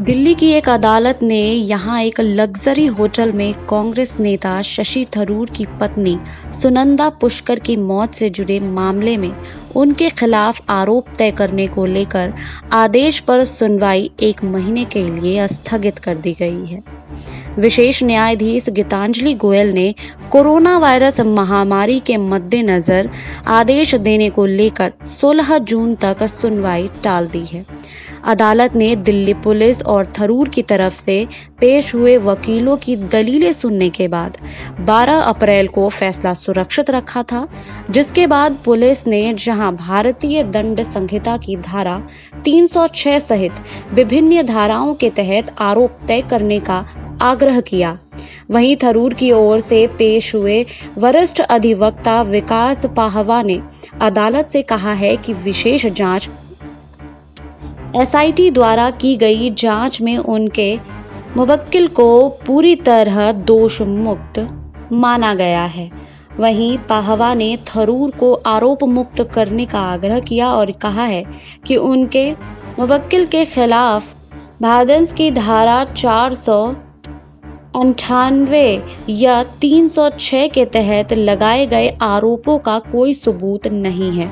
दिल्ली की एक अदालत ने यहाँ एक लग्जरी होटल में कांग्रेस नेता शशि थरूर की पत्नी सुनंदा पुष्कर की मौत से जुड़े मामले में उनके खिलाफ आरोप तय करने को लेकर आदेश पर सुनवाई एक महीने के लिए स्थगित कर दी गई है। विशेष न्यायाधीश गीतांजलि गोयल ने कोरोना वायरस महामारी के मद्देनजर आदेश देने को लेकर 16 जून तक सुनवाई टाल दी है। अदालत ने दिल्ली पुलिस और थरूर की तरफ़ से पेश हुए वकीलों की दलीलें सुनने के बाद 12 अप्रैल को फैसला सुरक्षित रखा था, जिसके बाद पुलिस ने जहाँ भारतीय दंड संहिता की धारा 306 सहित विभिन्न धाराओं के तहत आरोप तय करने का आग्रह किया। वहीं थरूर की ओर से पेश हुए वरिष्ठ अधिवक्ता विकास पाहवा ने अदालत से कहा है कि विशेष जाँच एसआईटी द्वारा की गई जाँच में उनके मुवक्किल को पूरी तरह दोष मुक्त माना गया है। वहीं पाहवा ने थरूर को आरोप मुक्त करने का आग्रह किया और कहा है कि उनके मुवक्किल के खिलाफ भादंस की धारा चार सौ अंठानवे या 306 के तहत लगाए गए आरोपों का कोई सबूत नहीं है।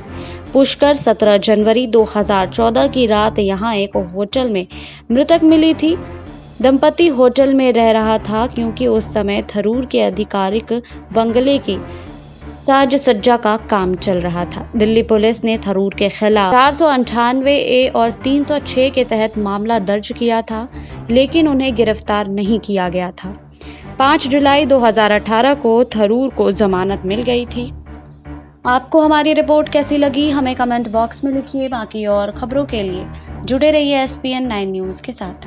पुष्कर 17 जनवरी 2014 की रात यहाँ एक होटल में मृतक मिली थी। दंपति होटल में रह रहा था क्योंकि उस समय थरूर के आधिकारिक बंगले की साज सज्जा का काम चल रहा था। दिल्ली पुलिस ने थरूर के खिलाफ चार सौ अंठानवे ए और 306 के तहत मामला दर्ज किया था, लेकिन उन्हें गिरफ़्तार नहीं किया गया था। 5 जुलाई 2018 को थरूर को जमानत मिल गई थी। आपको हमारी रिपोर्ट कैसी लगी? हमें कमेंट बॉक्स में लिखिए। बाकी और खबरों के लिए जुड़े रहिए S P N nine news के साथ।